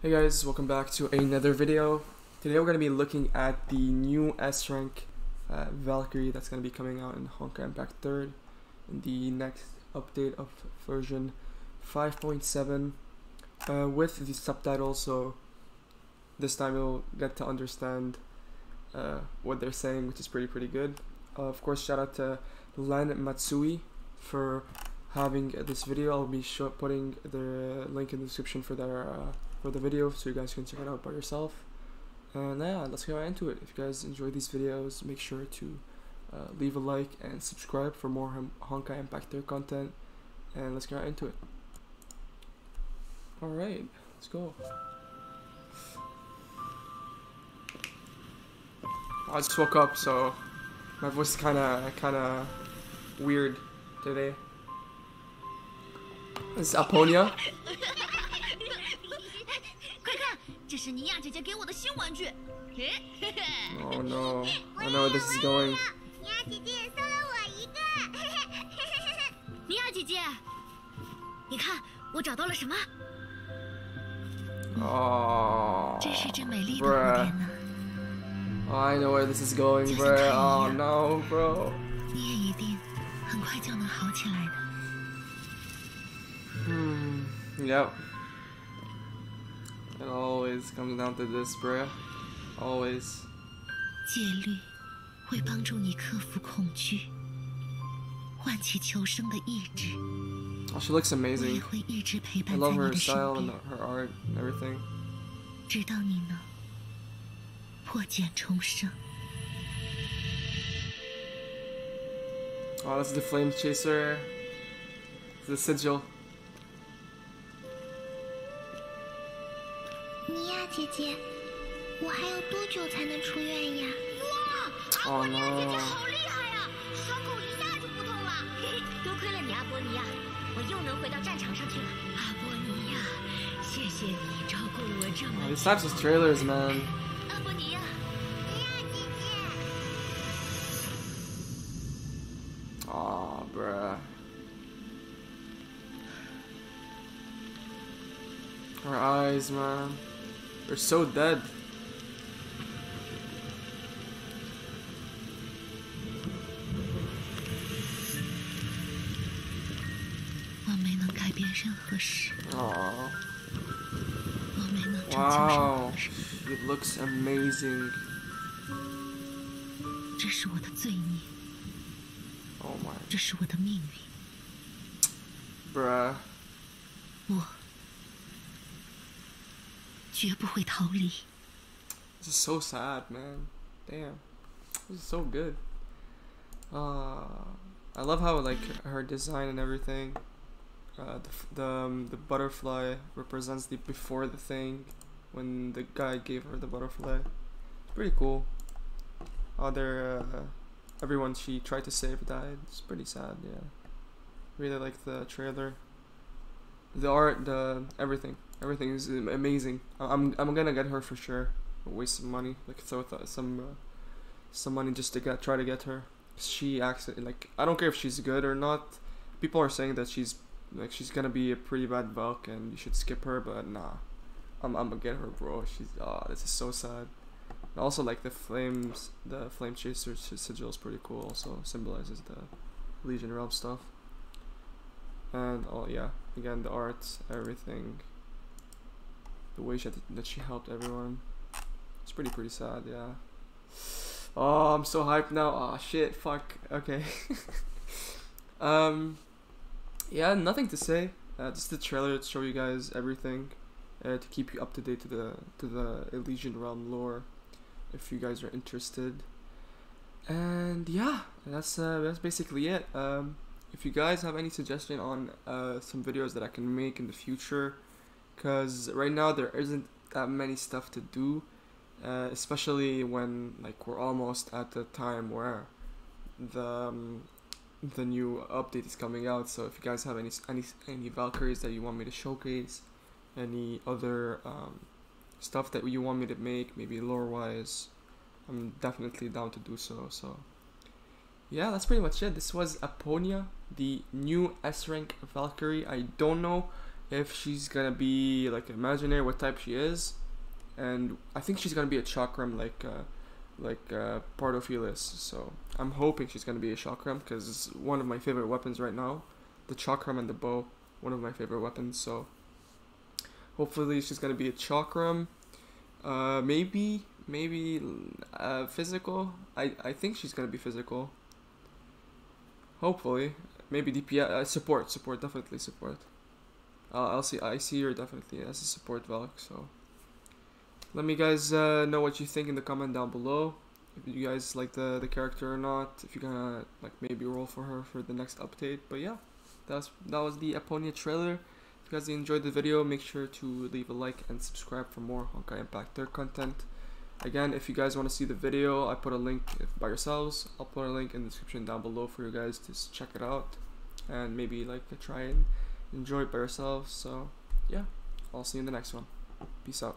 Hey guys, welcome back to another video. Today we're going to be looking at the new S rank uh, Valkyrie that's going to be coming out in Honkai Impact 3rd in the next update of version 5.7 uh, with the subtitles so this time you'll get to understand uh, what they're saying which is pretty pretty good. Uh, of course shout out to Len Matsui for having this video. I'll be putting the link in the description for their uh, for the video so you guys can check it out by yourself. And yeah, let's get right into it. If you guys enjoy these videos, make sure to uh, leave a like and subscribe for more Honkai Impact 3 content. And let's get right into it. Alright, let's go. I just woke up, so my voice is kind of kind of weird today. 阿婆尼啊！快看，这是尼亚姐姐给我的新玩具。Oh no! Oh no! This is going. 尼亚姐姐送了我一个。尼亚姐姐，你看我找到了什么？哦，真是这美丽的蝴蝶呢。I know where this is going, bro. Oh no, bro. 你也一定很快就能好起来的。Hmm. Yep. It always comes down to this, bruh. Always. 戒律会帮助你克服恐惧，唤起求生的意志。Oh, she looks amazing. 会一直陪 I 伴在 love 你 her 的身 style 边 and，her art and everything. 直到你能破茧重生。 Oh, that's the flame chaser. The sigil. 姐姐，我还要多久才能出院呀？哇，阿波尼亚姐姐好厉害呀，伤口一下就不痛了。多亏了你，阿波尼亚，我又能回到战场上去了。阿波尼亚，谢谢你照顾了我这 Oh, 么 these types of trailers, man. 阿波尼亚，姐姐。Aw, bruh. Her eyes, man. They're so dead. Aww. Wow, she looks amazing. Oh my. Bruh. 我绝不会逃离。 This is so sad, man. Damn. This is so good. Uh, I love how like her design and everything. Uh, the f- the, um, the butterfly represents the before the thing when the guy gave her the butterfly. It's pretty cool. Other uh, everyone she tried to save died. It's pretty sad. Yeah. Really like the trailer. The art, the everything, everything is amazing. I'm I'm gonna get her for sure. Waste some money, like throw th- some uh, some money just to get try to get her. She acts like I don't care if she's good or not. People are saying that she's like she's gonna be a pretty bad Valk and you should skip her, but nah. I'm I'm gonna get her, bro. She's ah, this is so sad. And also like the flames, the flame chaser sigil is pretty cool. Also symbolizes the Elysian realm stuff. And oh yeah, again the art, everything. The way she that she helped everyone. It's pretty pretty sad, yeah. Oh, I'm so hyped now. Oh shit, fuck. Okay. um, yeah, nothing to say. Uh, just the trailer to show you guys everything, uh, to keep you up to date to the to the Elysian Realm lore, if you guys are interested. And yeah, that's uh, that's basically it. Um, if you guys have any suggestion on uh, some videos that I can make in the future, because right now there isn't that many stuff to do uh, especially when like we're almost at the time where the um, the new update is coming out. So if you guys have any any any Valkyries that you want me to showcase, any other um, stuff that you want me to make, maybe lore wise, I'm definitely down to do so. So yeah, that's pretty much it. This was Aponia, the new S rank Valkyrie. I don't know if she's gonna be like imaginary, what type she is, and I think she's gonna be a chakram like uh, like uh, Pardofelis. So I'm hoping she's gonna be a chakram because it's one of my favorite weapons right now, the chakram and the bow, one of my favorite weapons. So hopefully she's gonna be a chakram. Uh, maybe maybe uh, physical. I I think she's gonna be physical. Hopefully, maybe DPS uh, support support definitely support. Uh, I'll see I see her definitely as a support Valk. So let me guys uh, know what you think in the comment down below. If you guys like the the character or not. If you're gonna like maybe roll for her for the next update. But yeah, that's that was the Aponia trailer. If you guys enjoyed the video, make sure to leave a like and subscribe for more Honkai Impact 3 content. Again, if you guys want to see the video, I put a link by yourselves. I'll put a link in the description down below for you guys to check it out and maybe like try and enjoy it by yourselves. So yeah, I'll see you in the next one. Peace out.